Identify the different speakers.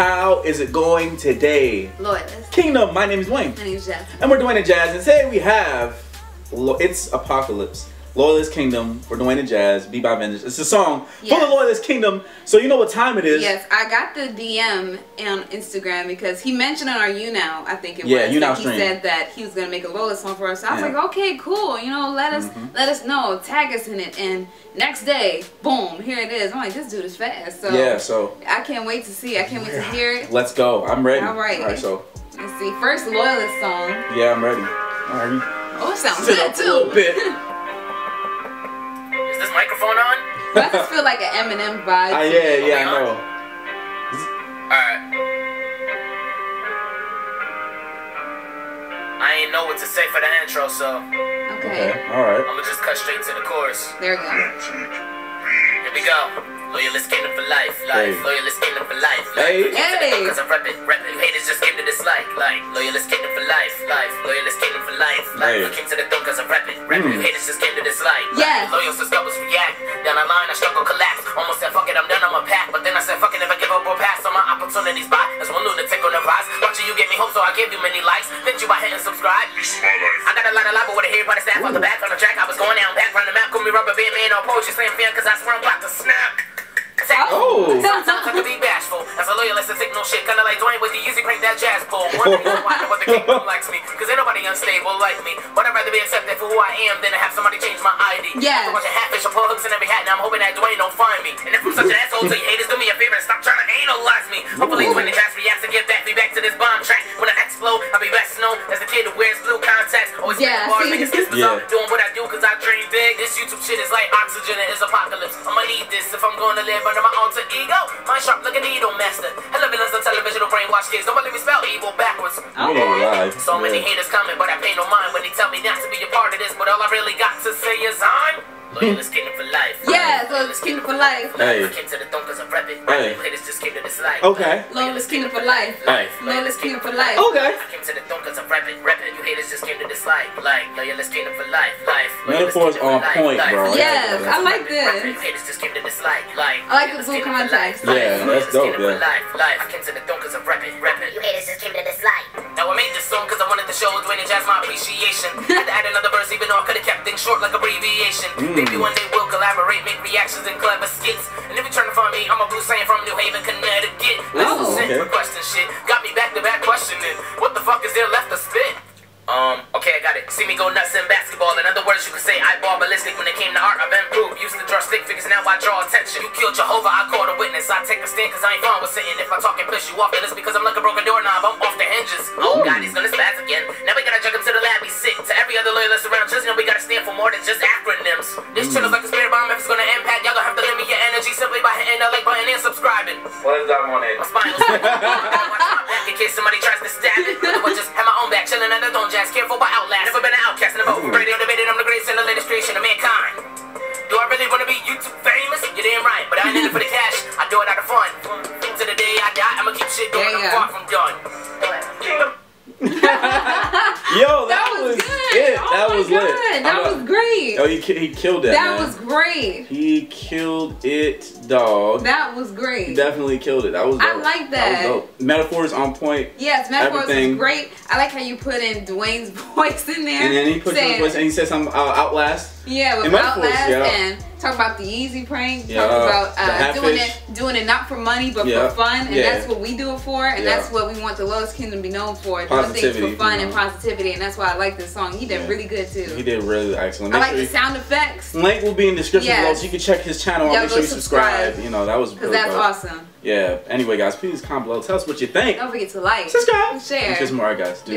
Speaker 1: how is it going today?
Speaker 2: Loyalist.
Speaker 1: Kingdom, my name is Wayne.
Speaker 2: My name's Jess.
Speaker 1: And we're Dwayne and Jazz, and today we have IzApacalypse. Loyalist Kingdom for Dwayne and Jazz, Be by Vintage. It's a song for
Speaker 2: Yes.
Speaker 1: the Loyalist Kingdom, so you know what time it is.
Speaker 2: Yes, I got the DM on Instagram because he mentioned on our YouNow, I think it
Speaker 1: Yeah,
Speaker 2: was.
Speaker 1: YouNow
Speaker 2: that he
Speaker 1: stream.
Speaker 2: said that he was gonna make a Loyalist song for us. So I was
Speaker 1: Yeah.
Speaker 2: Like, okay, cool. You know, let us mm-hmm. let us know, tag us in it, and next day, boom, here it is. I'm like, this dude is fast. So
Speaker 1: Yeah, so
Speaker 2: I can't wait to see. I can't wait to hear it.
Speaker 1: let's go. I'm ready.
Speaker 2: All right.
Speaker 1: All right, so
Speaker 2: Let's see. First Loyalist song.
Speaker 1: yeah, I'm ready. All right, you
Speaker 2: Oh, it sounds
Speaker 1: sit
Speaker 2: good
Speaker 1: up a little
Speaker 2: too.
Speaker 1: bit.
Speaker 2: I just feel like an Eminem vibe.
Speaker 1: Ah,
Speaker 2: to
Speaker 1: yeah,
Speaker 2: it.
Speaker 1: yeah, I know.
Speaker 3: Alright. I ain't know what to say for the intro, so
Speaker 2: Okay.
Speaker 1: Okay, all right.
Speaker 3: I'ma just cut straight to the chorus.
Speaker 2: There we go.
Speaker 3: Here we go. Loyalist kingdom for life, life.
Speaker 1: Hey.
Speaker 3: Loyalist kingdom for life,
Speaker 1: Hey.
Speaker 3: life.
Speaker 2: Hey.
Speaker 3: Cause I'm reppin', reppin'. Haters just came to dislike, like. Loyalist kingdom for life, life. Loyalist kingdom for life,
Speaker 1: Hey.
Speaker 3: life. I came to the throne cause I'm reppin', reppin'.
Speaker 1: Mm.
Speaker 3: Haters just came to dislike.
Speaker 2: Yes.
Speaker 3: Loyal to give you many likes. Thank you by hitting subscribe. I got a lot of lava with a hair by the staff on the back on the track. I was going down back from the map. Call me rubber band man on poetry slam fan, cause I swear I'm about to snap.
Speaker 1: Oh.
Speaker 3: Sometimes I can be bashful. As a loyalist, I take no shit. Kinda like Dwayne with the easy crank that jazz bull. Wondering why what the kingdom likes me. Cause ain't nobody unstable like me. But I'd rather be accepted for who I am than to have somebody change my ID.
Speaker 2: Yes.
Speaker 3: After watching Catfish and pull hooks in every hat, now I'm hoping that Dwayne don't find me. And if I'm such an asshole to you haters, do me a favor and stop trying to analyze me. Hopefully,
Speaker 2: Ooh.
Speaker 3: Dwayne and Jazz reacts and get back wears blue contacts. Always
Speaker 2: Yeah,
Speaker 3: yeah, bars,
Speaker 2: see?
Speaker 3: making skits
Speaker 1: Yeah.
Speaker 3: up. Doing what I do cause I dream big. This YouTube shit is like oxygen, it is apocalypse. I'ma need this if I'm gonna live under my alter ego. Mind sharp like a needle master. Hella villains on television will brainwash kids. Don't believe me spell evil backwards.
Speaker 1: We ain't live.
Speaker 3: So many
Speaker 1: Yeah.
Speaker 3: haters coming, but I pay no mind when they tell me not to be a part of this. But all I really got to say is I'm loyalist kingdom for life.
Speaker 2: Yeah, Loyalist Kingdom for life.
Speaker 1: Hey.
Speaker 3: I came to the throne cause I'm reppin'.
Speaker 1: Hey.
Speaker 3: Haters just came to this life.
Speaker 1: Okay.
Speaker 2: Loyalist Kingdom for life.
Speaker 3: Life.
Speaker 2: Loyalist Kingdom for life.
Speaker 1: Okay.
Speaker 3: I came to the throne cause I'm reppin', reppin'. You haters just came to this life. Like, loyalist kingdom for life, life.
Speaker 1: Metaphors on point,
Speaker 3: life.
Speaker 1: bro.
Speaker 2: Yes, I like
Speaker 3: Reppin', reppin'.
Speaker 2: this.
Speaker 3: You haters just came to this life. Like,
Speaker 2: I like the
Speaker 3: loyalist
Speaker 2: blue
Speaker 3: kingdom for
Speaker 2: context.
Speaker 3: life, life.
Speaker 1: Yeah, that's
Speaker 3: Loyalist
Speaker 1: dope,
Speaker 3: kingdom for
Speaker 1: yeah.
Speaker 3: life, life. I came to the throne cause I'm reppin', reppin'.
Speaker 4: You haters just came to this light.
Speaker 3: Now I made this song cause I wanted to show Dwayne and Jazz my appreciation. Had to add another verse even though I could've kept things short like abbreviation.
Speaker 1: Mm.
Speaker 3: Maybe one day we'll collaborate, make reactions and clever skits. And if you're trying to find me, I'm a blue saint from New Haven, Connecticut.
Speaker 1: Oh,
Speaker 3: Listen,
Speaker 1: okay.
Speaker 3: requesting shit. Got me back to back questioning. What the fuck is there left to spit? Um, okay, I got it. See me go nuts in basketball. In other words, you could say I ball ballistic when it came to art. I've improved. Used to draw stick figures, now I draw attention. You killed Jehovah, I called a witness. I take a stand cause I ain't fine with sitting. If I talk and piss you off, then it's because I'm like a broken doorknob. I'm off the hinges. Oh god, he's gonna To every other loyalist around, just know we gotta stand for more than just acronyms. This mm. chill is like a spirit bomb. If it's gonna impact, y'all gonna have to limit your energy simply by hitting that like button and subscribing.
Speaker 1: What is that on it?
Speaker 3: My spine was back in case somebody tries to stab it. Otherwise, just have my own back, chilling at the throne jazz. Careful by outlast. Never been an outcast, never overrated, debated. I'm the greatest in the latest creation of mankind. Do I really wanna be YouTube famous? You're damn right, but I ain't in it for the cash. I do it out of fun. To the day I die, I'ma keep shit going.
Speaker 2: There you
Speaker 3: I'm
Speaker 2: go.
Speaker 3: far from done.
Speaker 1: That
Speaker 2: was
Speaker 1: lit.
Speaker 2: That was great.
Speaker 1: Oh, he, he killed that.
Speaker 2: That
Speaker 1: man.
Speaker 2: was great.
Speaker 1: He killed it, dog.
Speaker 2: That was great.
Speaker 1: He definitely killed it. That was.
Speaker 2: I like that.
Speaker 1: dope. Metaphors on point.
Speaker 2: Yes, metaphors
Speaker 1: Everything.
Speaker 2: was great. I like how you put in Dwayne's voice in there.
Speaker 1: And then he put
Speaker 2: saying,
Speaker 1: his voice and he said something uh, Outlast.
Speaker 2: Yeah, with
Speaker 1: And
Speaker 2: Outlast
Speaker 1: yeah.
Speaker 2: and talk about the easy prank.
Speaker 1: Yeah,
Speaker 2: talk about uh, doing it, doing it not for money but
Speaker 1: Yeah,
Speaker 2: for fun, and
Speaker 1: yeah.
Speaker 2: that's what we do it for, and that's what we want the Lotus Kingdom to be known for. Doing things
Speaker 1: Positivity,
Speaker 2: for fun
Speaker 1: you
Speaker 2: and positivity, and that's why I like this song. He did really good too.
Speaker 1: He did really excellent.
Speaker 2: I like
Speaker 1: sure
Speaker 2: the sound effects
Speaker 1: Link will be in the description below, so you can check his channel. out. Make sure you subscribe. You know that was
Speaker 2: because
Speaker 1: really
Speaker 2: that's
Speaker 1: dope.
Speaker 2: awesome.
Speaker 1: Yeah. Anyway, guys, please comment below. Tell us what you think.
Speaker 2: Don't forget to like,
Speaker 1: Subscribe.
Speaker 2: share.
Speaker 1: Let's more, guys. Dude.